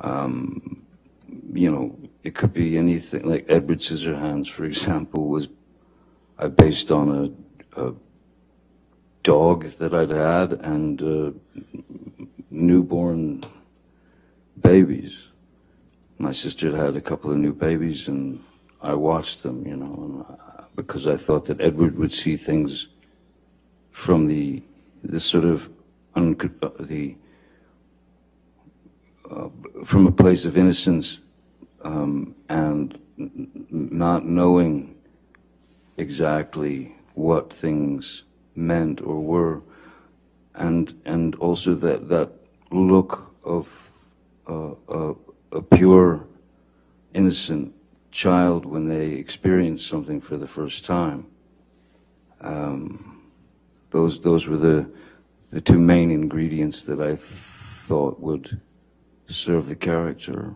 Um, you know, it could be anything. Like Edward Scissorhands, for example, was uh, based on a, a dog that I'd had and uh, newborn babies. My sister had a couple of new babies, and I watched them. You know, uh, because I thought that Edward would see things from the the sort of uh, the from a place of innocence um, and not knowing exactly what things meant or were, and and also that that look of uh, a, a pure, innocent child when they experience something for the first time. Um, those those were the the two main ingredients that I thought would serve the character.